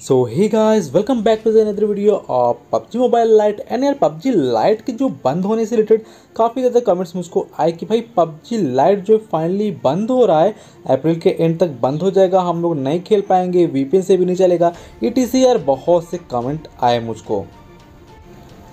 So hey guys welcome back to another video of PUBG mobile lite and यार PUBG lite के जो बंद होने से रिलेटेड काफ़ी ज़्यादा कमेंट्स मुझको आए कि भाई पबजी लाइट जो फाइनली बंद हो रहा है अप्रैल के एंड तक बंद हो जाएगा, हम लोग नहीं खेल पाएँगे वीपीएन से भी नहीं चलेगा। ई यार, बहुत से कमेंट आए मुझको।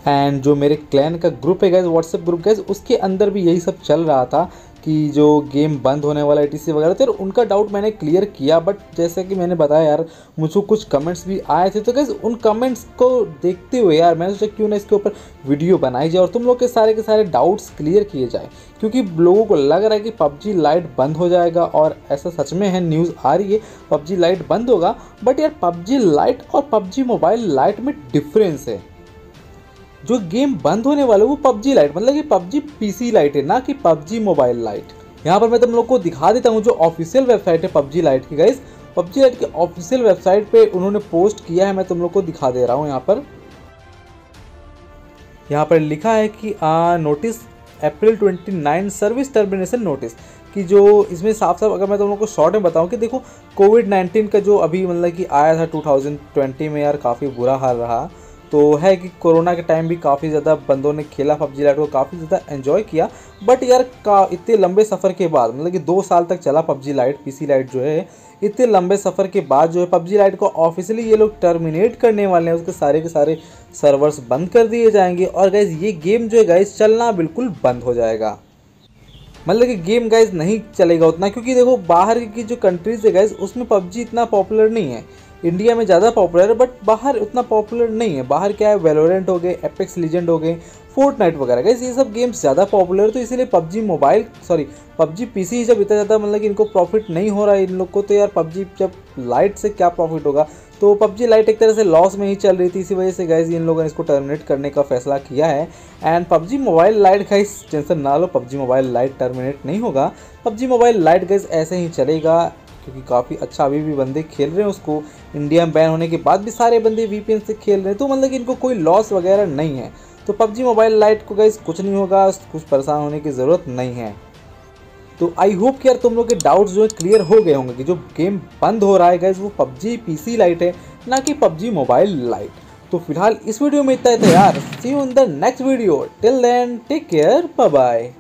एंड जो मेरे क्लैन का ग्रुप है गैस व्हाट्सएप ग्रुप गैस उसके अंदर भी यही सब चल रहा था। कि जो गेम बंद होने वाला ए वगैरह थे उनका डाउट मैंने क्लियर किया बट जैसे कि मैंने बताया यार, मुझको कुछ कमेंट्स भी आए थे तो कैसे उन कमेंट्स को देखते हुए यार, मैंने सोचा क्यों ना इसके ऊपर वीडियो बनाई जाए और तुम लोग के सारे के सारे डाउट्स क्लियर किए जाए। क्योंकि लोगों को लग रहा है कि पबजी लाइट बंद हो जाएगा और ऐसा सच में है न्यूज़ आ रही है, पबजी लाइट बंद होगा बट यार पबजी लाइट और पबजी मोबाइल लाइट में डिफरेंस है। जो गेम बंद होने वाला है, वो पबजी लाइट मतलब कि पबजी पीसी लाइट है, ना कि पबजी मोबाइल लाइट। यहाँ पर मैं तुम लोग को दिखा देता हूँ जो ऑफिशियल वेबसाइट है पबजी लाइट की गाइस पबजी लाइट की ऑफिशियल वेबसाइट पे उन्होंने पोस्ट किया है, मैं तुम लोग को दिखा दे रहा हूँ यहाँ पर। यहाँ पर लिखा है कि notice April 29 service termination notice कि जो इसमें साफ़ साफ़ अगर मैं तुम लोग को शॉर्ट में बताऊँ कि देखो कोविड 19 का जो अभी मतलब कि आया था 2020 में यार, काफ़ी बुरा हाल रहा। तो है कि कोरोना के टाइम भी काफ़ी ज़्यादा बंदों ने खेला, पबजी लाइट को काफ़ी ज़्यादा एंजॉय किया। बट यार, का इतने लंबे सफ़र के बाद मतलब कि दो साल तक चला पबजी लाइट पीसी लाइट जो है, इतने लंबे सफ़र के बाद जो है पबजी लाइट को ऑफिशियली ये लोग टर्मिनेट करने वाले हैं। उसके सारे के सारे सर्वर्स बंद कर दिए जाएँगे। और गैस ये गेम जो है गैस चलना बिल्कुल बंद हो जाएगा। मतलब कि गेम गाइज़ नहीं चलेगा उतना, क्योंकि देखो, बाहर की जो कंट्रीज़ है गाइज़ उसमें पबजी इतना पॉपुलर नहीं है। इंडिया में ज़्यादा पॉपुलर है बट बाहर उतना पॉपुलर नहीं है। बाहर क्या है? वेलोरेंट हो गए एपेक्स लीजेंड हो गए फोर्ट नाइट वगैरह। गए ये सब गेम्स ज़्यादा पॉपुलर तो इसीलिए PUBG mobile sorry PUBG PC जब इतना ज़्यादा मतलब कि इनको प्रॉफिट नहीं हो रहा है इन लोग को तो यार पबजी जब लाइट से क्या प्रॉफिट होगा? तो पबजी लाइट एक तरह से लॉस में ही चल रही थी, इसी वजह से गाइज़ इन लोगों ने इसको टर्मिनेट करने का फैसला किया है। And PUBG mobile lite guys tension ना लो, पबजी मोबाइल लाइट टर्मिनेट नहीं होगा। पबजी मोबाइल लाइट गाइज़ ऐसे ही चलेगा। क्योंकि काफ़ी अच्छा अभी भी बंदे खेल रहे हैं उसको। इंडिया में बैन होने के बाद भी सारे बंदे वीपीएन से खेल रहे हैं तो मतलब कि इनको कोई लॉस वगैरह नहीं है। तो पबजी मोबाइल लाइट को गाइज़ कुछ नहीं होगा, कुछ परेशान होने की ज़रूरत नहीं है। तो आई होप कि यार तुम लोग के डाउट्स जो है क्लियर हो गए होंगे कि जो गेम बंद हो रहा है गाइज़ वो पबजी पीसी लाइट है, ना कि पबजी मोबाइल लाइट तो फ़िलहाल इस वीडियो में इतना है यार। See you in the next video till then take care bye